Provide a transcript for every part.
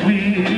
sweet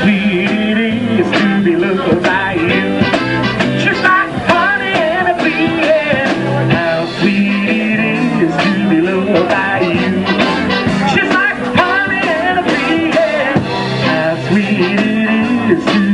sweet to be loved by you. Like honey and a how sweet it is to be loved by you. Like honey and a how sweet it is